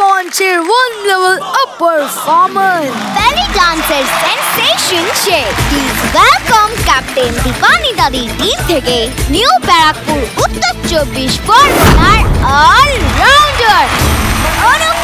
মঞ্চের one level up performance belly dancer sensation shake. Please welcome Captain Dipani Dadi team থেকে new Barrackpore উত্তর চব্বিশ পরগনার অলরাউন্ডার অনুব্রত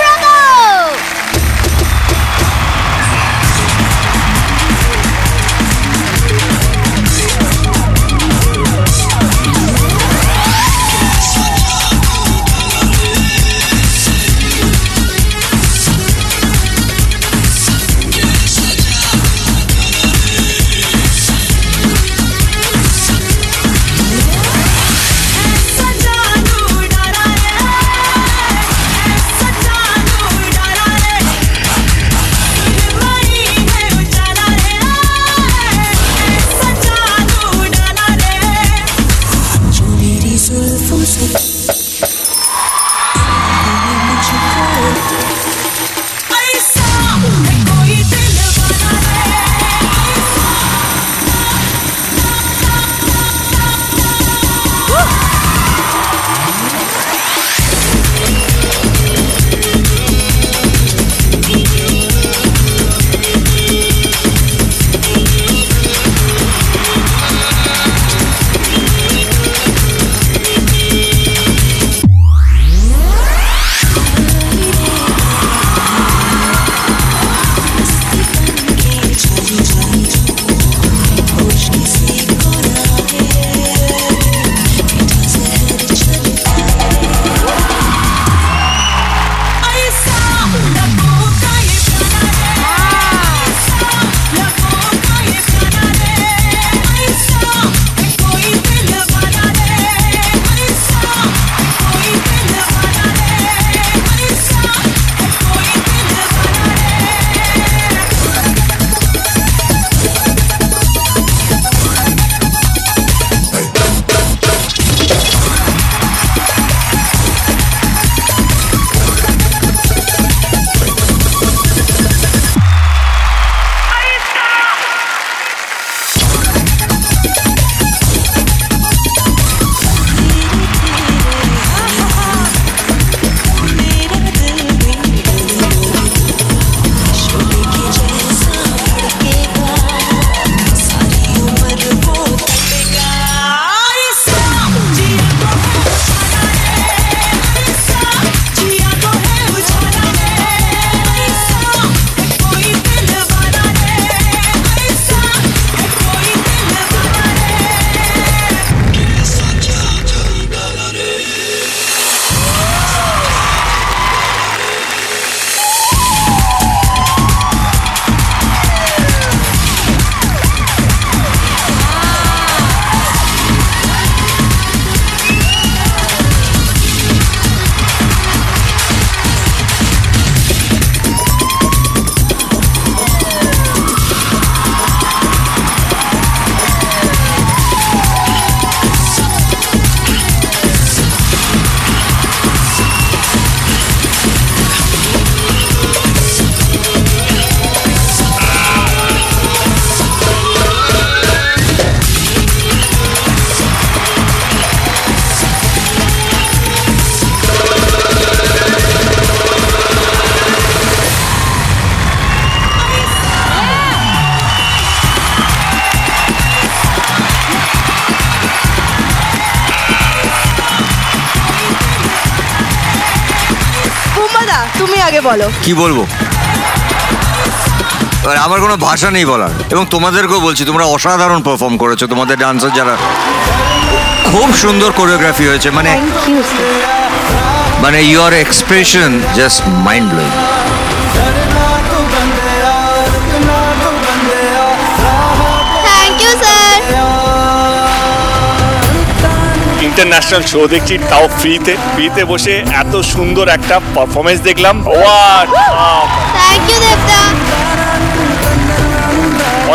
আগে বলো। কি বলব? আমার কোনো ভাষা নেই বলার। এবং তোমাদেরকেও বলছি তোমরা অসাধারণ পারফর্ম করেছ। তোমাদের ডান্সার যারা খুব সুন্দর কোরিওগ্রাফি হয়েছে। মানে মানে your expression just mind blowing international show দেখছি তাও ফ্রিতে ফ্রিতে বসে এত সুন্দর একটা পারফরমেন্স দেখলাম। ওয়াট থ্যাংক ইউ দেবদা।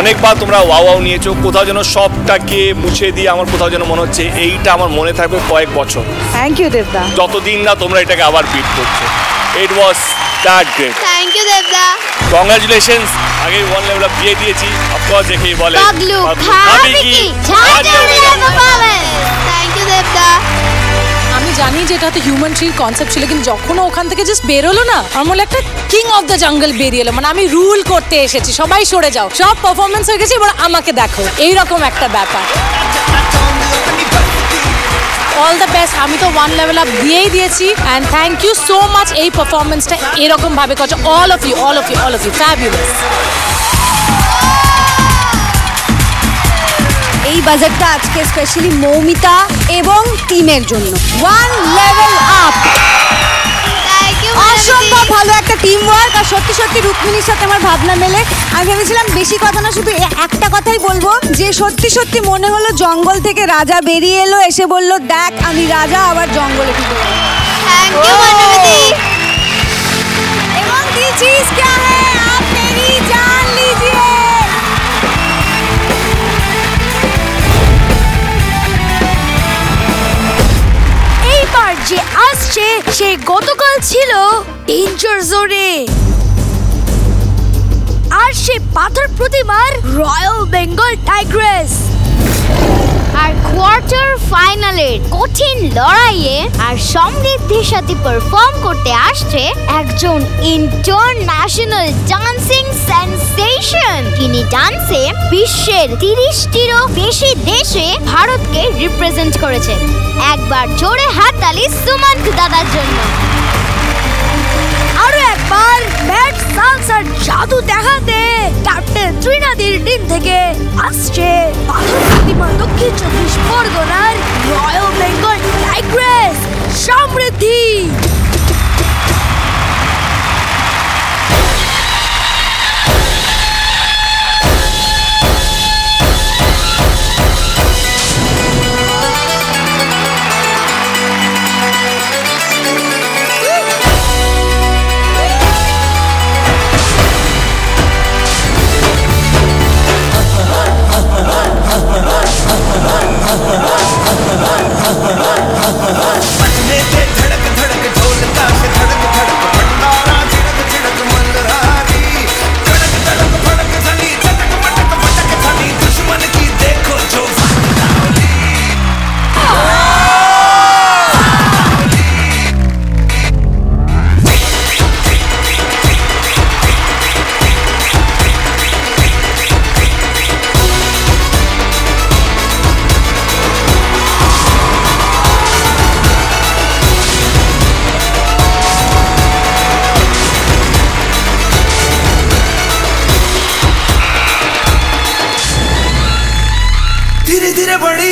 অনেকবার তোমরা ওয়াও ওয়াও নিয়েছো কোথাও যেন সবটাকে মুছে দিয়ে আমার কোথাও যেন মনে হচ্ছে এইটা আমার মনে থাকবে কয়েক বছর। থ্যাংক ইউ দেবদা। যতদিন না তোমরা এটাকে আবার বিট করছ। It was that great thank you দেবদা। কংগ্রাচুলেশনস আগে ওয়ান লেভেল আপ দিয়ে দিয়েছি। অফকোর্স দেখেই বলে পাগলু খাবি কি? কি? ঝাড় দেবদা আমি জানি যে এটা তো হিউম্যান ট্রির কনসেপ্ট ছিল, কিন্তু যখন ওখান থেকে জাস্ট বেরোলো না, আমার মনে একটা কিং অফ দ্য জঙ্গল বেরিয়ে এলো। মানে আমি রুল করতে এসেছি, সবাই সরে যাও। সব পারফরমেন্স হয়ে গেছে, এবার আমাকে দেখো। এইরকম একটা ব্যাপার। অল দ্য বেস্ট আমি তো ওয়ান লেভেল আপ দিয়েই দিয়েছি and thank you so much এই পারফরমেন্সটা এরকম ভাবে করছ। All of you all of you all of you fabulous এই বাজেটটা আজকে স্পেশালি মৌমিতা এবং টিমের জন্য। ওয়ান লেভেল আপ অসম্ভব ভালো একটা টিম ওয়ার্ক আর সত্যি সত্যি রুক্মিণীর সাথে আমার ভাবনা মেলে। আমি ভেবেছিলাম বেশি কথা না শুধু একটা কথাই বলব যে সত্যি সত্যি মনে হলো জঙ্গল থেকে রাজা বেরিয়ে এলো এসে বলল দেখ আমি রাজা আবার জঙ্গলে ফিরে এবং দি চিজ কে আসছে সে গতকাল ছিল ডেঞ্জার জোনে আর সে পাথর প্রতিমার রয়্যাল বেঙ্গল টাইগ্রেস আর কোয়ার্টার ফাইনালের কঠিন লড়াইয়ে আর সমৃদ্ধির সাথে পারফর্ম করতে আসছে একজন ইন্টারন্যাশনাল ডান্সিং সেন্সেশন তিনি ডান্সে বিশ্বের তিরিশটিরও বেশি দেশে ভারতকে রিপ্রেজেন্ট করেছেন একবার জোরে হাততালি সুমন্ত দাদার জন্য। আরও একবার ব্যাট সালসার জাদু দেখাতে ক্যাপ্টেন ত্রিনাদির টিম থেকে আসছে। পাথর প্রতিমা দক্ষিণ চব্বিশ পরগনার রয়্যাল বেঙ্গল।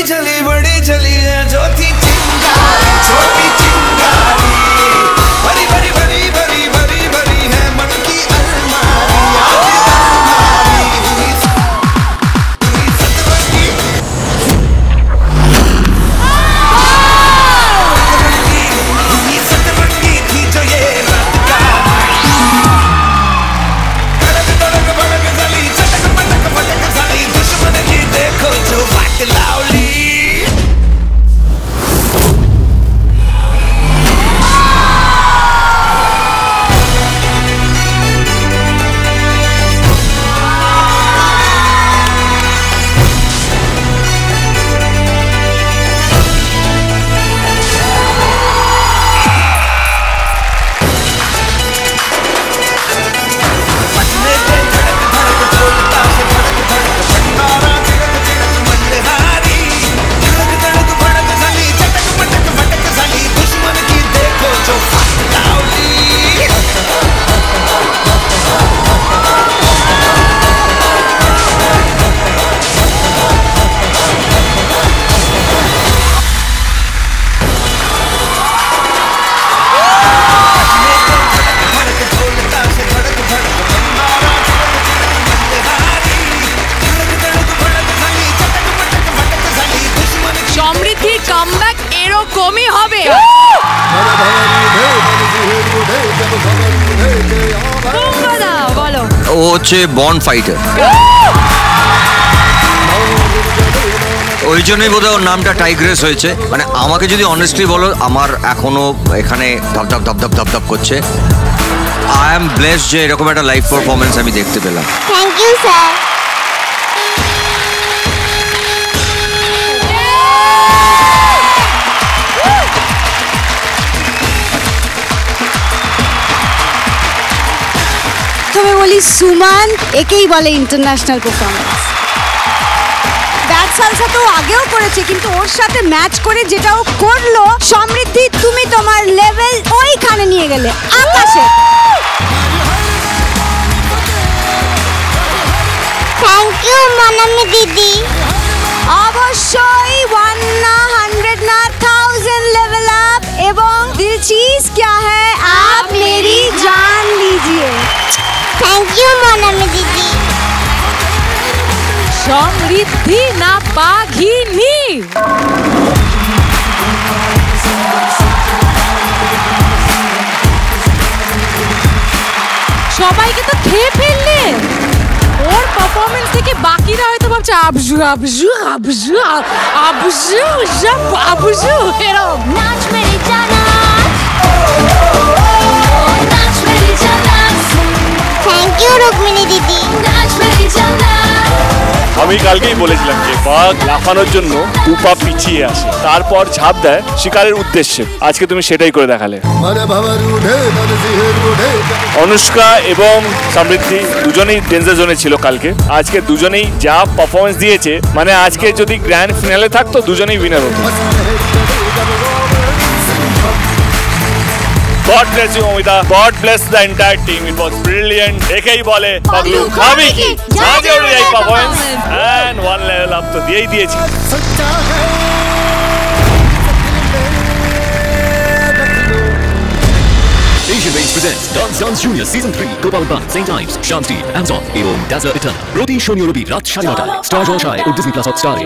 बड़ी जली बड़ी जली है ज्योति चिंगा छोटी चिंगा এরকমই হবে। বলো। ও হচ্ছে বন ফাইটার ওই জন্যই বোধহয় ওর নামটা টাইগ্রেস হয়েছে। মানে আমাকে যদি অনেস্টলি বলো আমার এখনও এখানে ধপ ধপ ধপ ধপ ধপ ধপ করছে। আই এম ব্লেস যে এরকম একটা লাইভ পারফরমেন্স আমি দেখতে পেলাম। থ্যাংক ইউ স্যার বলি সুমান একেই বলে ইন্টারন্যাশনাল পারফরমেন্স ব্যাট সালসা তো আগেও করেছে কিন্তু ওর সাথে ম্যাচ করে যেটা ও করল সমৃদ্ধি তুমি তোমার লেভেল ওইখানে নিয়ে গেলে আকাশে। থ্যাংক ইউ মনামি দিদি। অবশ্যই সমৃদ্ধি না বাঘিনী। সবাইকে তো খেয়ে ফেললে। ওর পারফরমেন্স থেকে বাকিরা হয়তো ভাবছে আবজু আবজু আবজু আবজু আবজু এরম। নাচ মেরি জানা নাচ মেরি জানা থ্যাংক ইউ রুক্মিণী দিদি। আমি কালকেই বলেছিলাম যে বাঘ লাফানোর জন্য উপা পিছিয়ে আসে তারপর ঝাঁপ দেয় শিকারের উদ্দেশ্যে। আজকে তুমি সেটাই করে দেখালে। অনুষ্কা এবং সমৃদ্ধি দুজনেই ডেঞ্জার জোনে ছিল কালকে। আজকে দুজনেই যা পারফরমেন্স দিয়েছে মানে আজকে যদি গ্র্যান্ড ফিনালে থাকতো দুজনেই উইনার হতো। God bless you Amita God bless the entire team it was brilliant देखे ही बोले पगलू खावी की जाते उड़ जाई performance and one level up तो दिए ही दिए जी Asia Waves presents Dance Dance Junior Season 3 co-powered by St. Ives, Shamsti, Amazon, Avon, Dazzler, Eterna. Roti Shonyo Ruby, Rat Shariata, Star Joshai, or Disney Plus Hotstar.